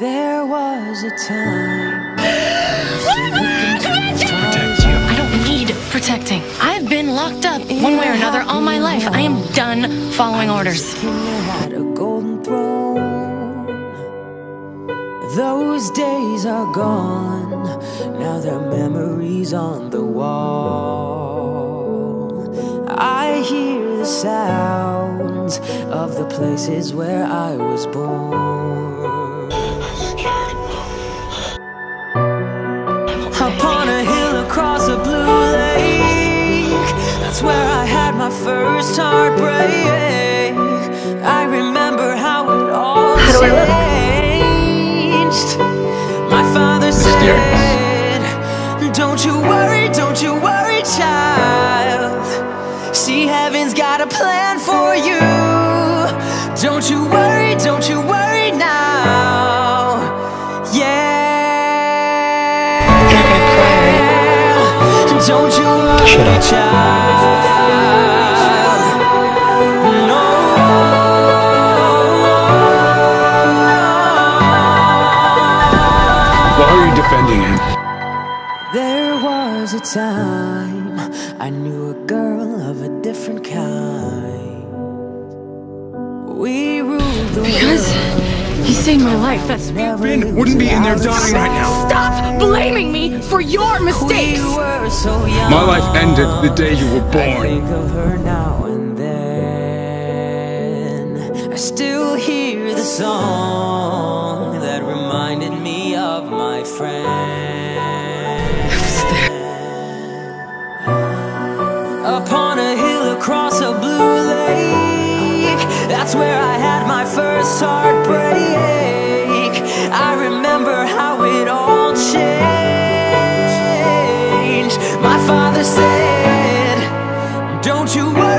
was a time. I don't need protecting. I've been locked up one way or another all my life. I am done following orders. Had a golden throne. Those days are gone. Now they're memories on the wall. I hear the sounds of the places where I was born. Upon a hill across a blue lake, that's where I had my first heartbreak. I remember how it all changed. My father said, Don't you worry, don't you worry, child. See, heaven's got a plan for you. Shut up. Why are you defending him? There was a time I knew a girl of a different kind. We ruled the world. He saved my life. That's Ben wouldn't be in there dying right now. Stop blaming me for your We mistakes. were so. My life ended the day you were I born. think of her now and then. I still hear the song that reminded me of my friend. Upon a hill across a blue lake, that's where I had my first heartbreak.